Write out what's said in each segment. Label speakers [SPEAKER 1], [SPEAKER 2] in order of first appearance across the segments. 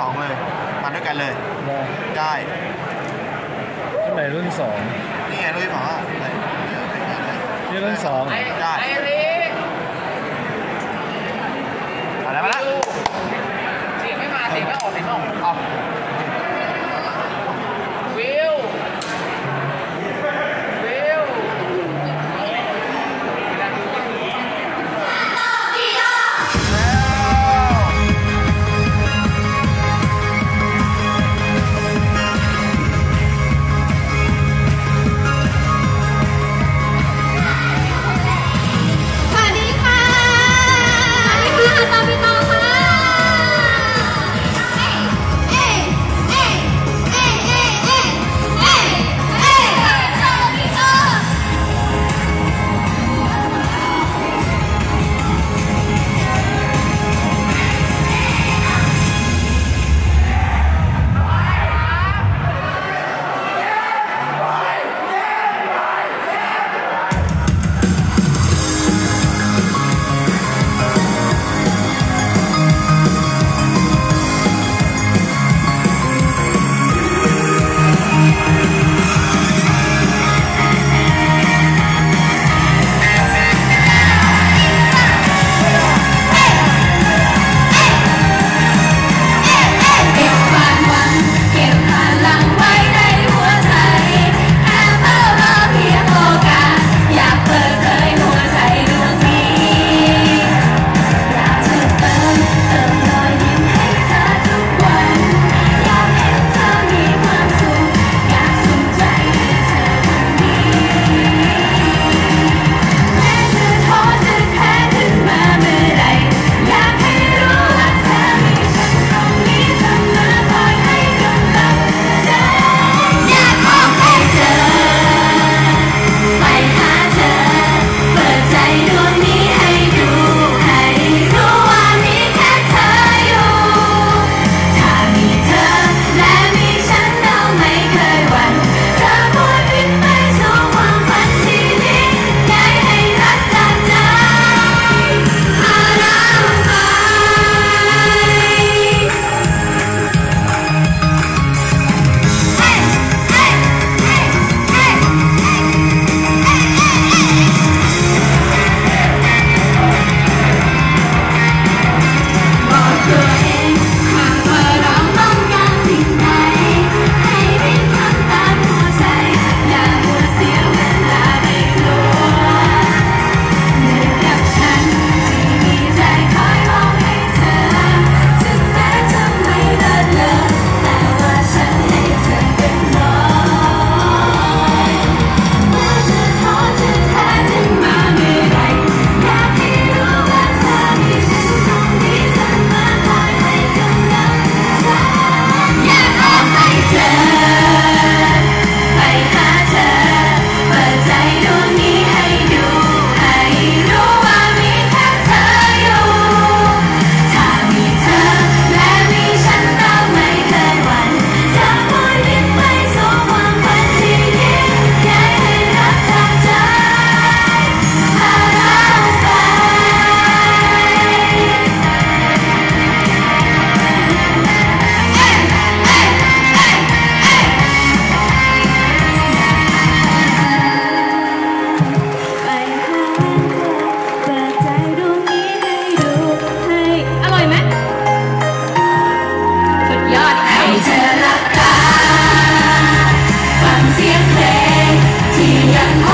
[SPEAKER 1] สองเลย มาด้วยกันเลย
[SPEAKER 2] ได้
[SPEAKER 1] ได้
[SPEAKER 2] เท่าไหร่รุ่นสอง
[SPEAKER 1] นี่ไงรุ่นที่สองอะ
[SPEAKER 2] นี่รุ่นสอง
[SPEAKER 1] ได้
[SPEAKER 3] ไอ้ลี
[SPEAKER 1] มาแล้วมาแล้ว
[SPEAKER 3] เสียงไม่มาเสียงไม่ออกเสียงไม่ออก
[SPEAKER 1] เอา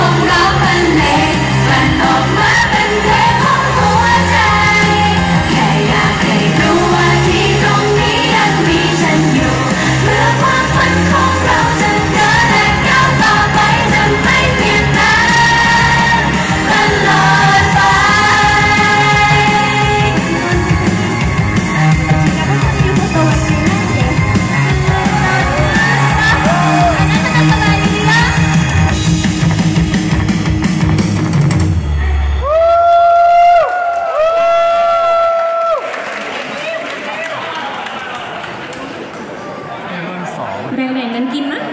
[SPEAKER 1] 아우라 víctima